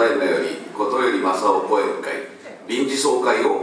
ただいまよりことより正声をか会臨時総会を